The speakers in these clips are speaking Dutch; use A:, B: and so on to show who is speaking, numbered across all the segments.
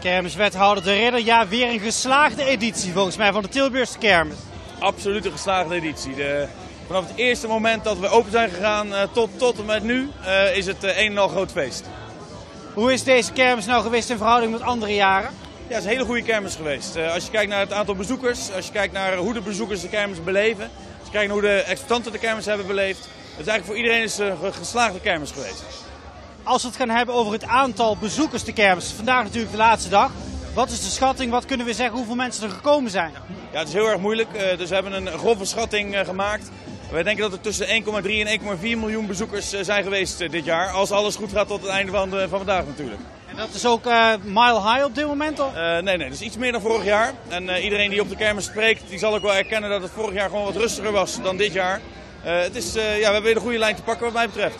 A: Kermiswethouder De Ridder, ja, weer een geslaagde editie volgens mij van de Tilburgse Kermis.
B: Absoluut een geslaagde editie. De, vanaf het eerste moment dat we open zijn gegaan uh, tot, tot en met nu uh, is het uh, een en al groot feest.
A: Hoe is deze kermis nou geweest in verhouding met andere jaren?
B: Ja, het is een hele goede kermis geweest. als je kijkt naar het aantal bezoekers, als je kijkt naar hoe de bezoekers de kermis beleven, als je kijkt naar hoe de exploitanten de kermis hebben beleefd, het is eigenlijk voor iedereen is een geslaagde kermis geweest.
A: Als we het gaan hebben over het aantal bezoekers de kermis, vandaag natuurlijk de laatste dag. Wat is de schatting? Wat kunnen we zeggen hoeveel mensen er gekomen zijn?
B: Ja, het is heel erg moeilijk. dus we hebben een grove schatting gemaakt. Wij denken dat er tussen 1,3 en 1,4 miljoen bezoekers zijn geweest dit jaar. Als alles goed gaat tot het einde van, de, van vandaag natuurlijk.
A: En dat is ook uh, mile high op dit moment? Of?
B: Uh, nee, nee, dat is iets meer dan vorig jaar. En uh, iedereen die op de kermis spreekt, die zal ook wel erkennen dat het vorig jaar gewoon wat rustiger was dan dit jaar. het is, ja, we hebben weer de goede lijn te pakken wat mij betreft.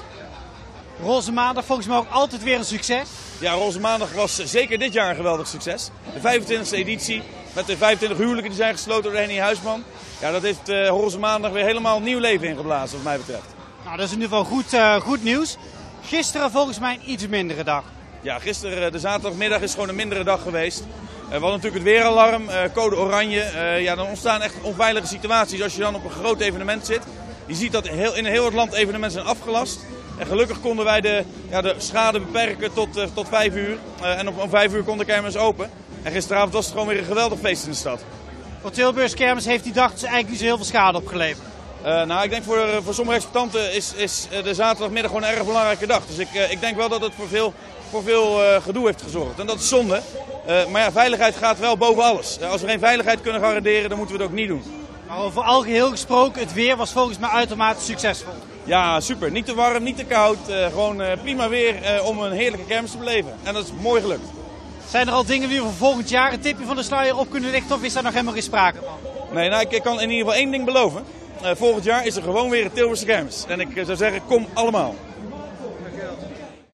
A: Roze Maandag volgens mij ook altijd weer een succes.
B: Ja, Roze Maandag was zeker dit jaar een geweldig succes. De 25e editie met de 25 huwelijken die zijn gesloten door Henny Huisman. Ja, dat heeft uh, Roze Maandag weer helemaal nieuw leven ingeblazen wat mij betreft.
A: Nou, dat is in ieder geval goed, uh, goed nieuws. Gisteren volgens mij een iets mindere dag.
B: Ja, gisteren, de zaterdagmiddag, is gewoon een mindere dag geweest. Uh, we hadden natuurlijk het weeralarm, code oranje. ja, dan ontstaan echt onveilige situaties als je dan op een groot evenement zit. Je ziet dat heel, in heel het land evenementen zijn afgelast. En gelukkig konden wij de, ja, de schade beperken tot, uh, tot 5 uur. Uh, en op, om 5 uur kon de kermis open. En gisteravond was het gewoon weer een geweldig feest in de stad.
A: Voor Tilburgs kermis heeft die dag dus eigenlijk niet zo heel veel schade opgeleverd.
B: Uh, nou, ik denk voor, voor sommige exploitanten is, is de zaterdagmiddag gewoon een erg belangrijke dag. Dus ik, ik denk wel dat het voor veel, voor veel gedoe heeft gezorgd. En dat is zonde. maar ja, veiligheid gaat wel boven alles. als we geen veiligheid kunnen garanderen, dan moeten we het ook niet doen.
A: Maar over algeheel gesproken, het weer was volgens mij uitermate succesvol.
B: Ja, super. Niet te warm, niet te koud. Uh, gewoon uh, prima weer uh, om een heerlijke kermis te beleven. En dat is mooi gelukt.
A: Zijn er al dingen die we voor volgend jaar een tipje van de sluier op kunnen lichten of is daar nog helemaal geen sprake van?
B: Nee, nou, ik kan in ieder geval één ding beloven. volgend jaar is er gewoon weer een Tilburgse kermis. En ik zou zeggen, kom allemaal.